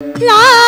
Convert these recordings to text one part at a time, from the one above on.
La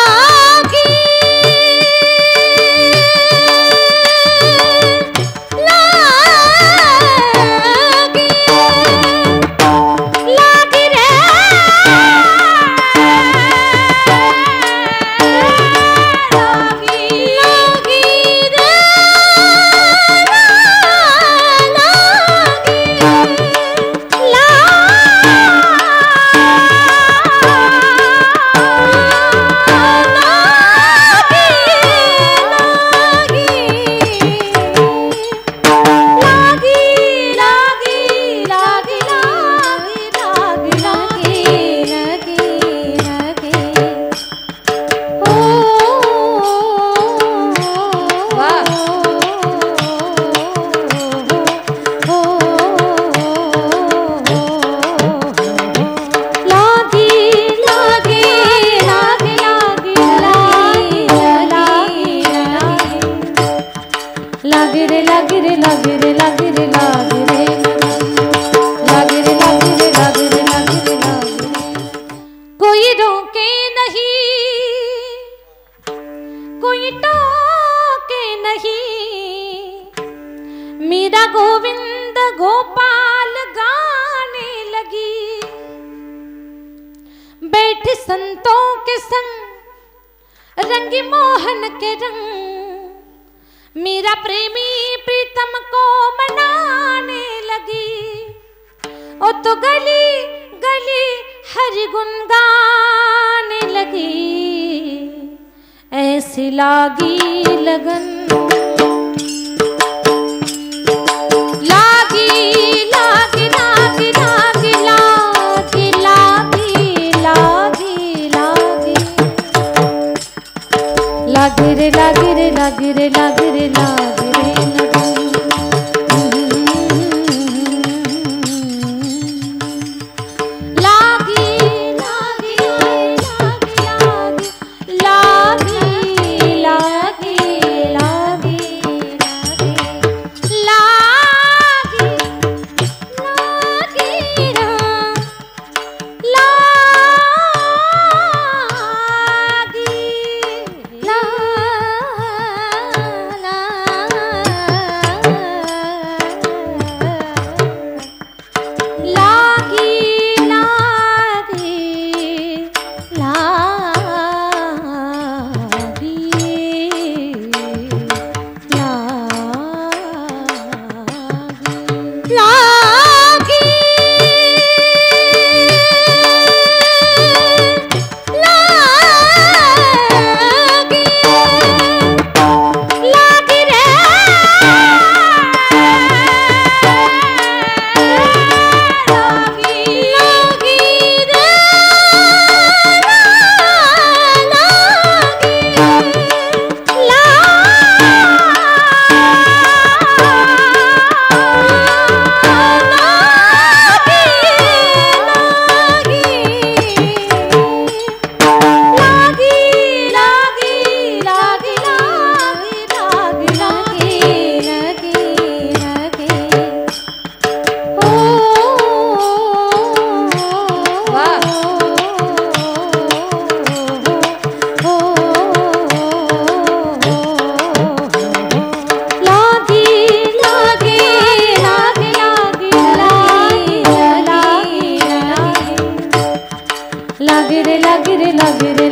नहीं नहीं। गोविंद गोपाल गाने लगी। बैठ संतों के संग रंगी मोहन के रंग। मेरा प्रेमी प्रीतम को मनाने लगी। ओ तो गली गली हर गुनगाने लगी। ऐसी लागी लगन। लागी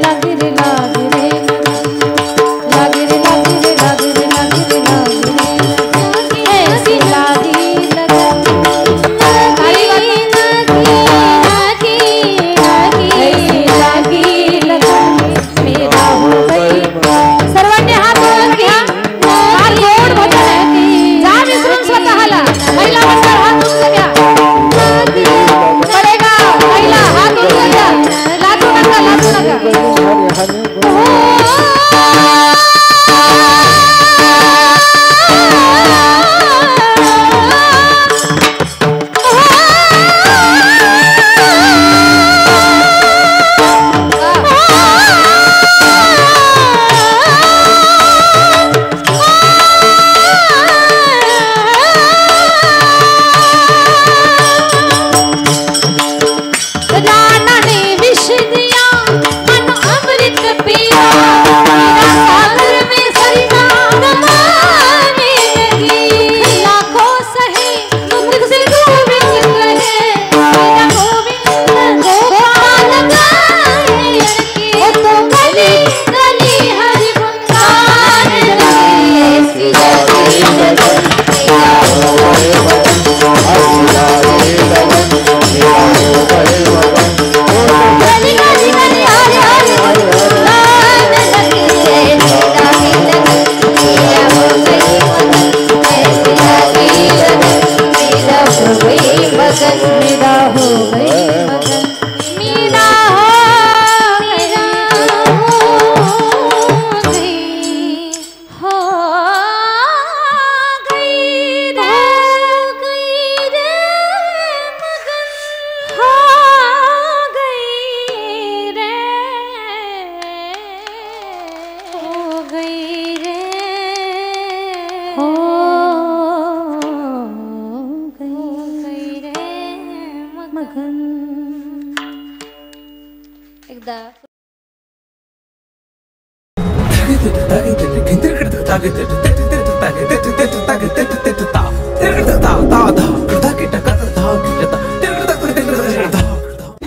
जाहिर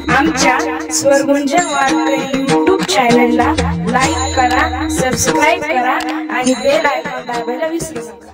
आमच्या स्वरगुंज युट्यूब चॅनलला लाईक करा सबस्क्राईब करा आणि बेल आयकॉन दाबायला विसरू नका.